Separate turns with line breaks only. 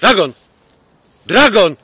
Dragon! Dragon!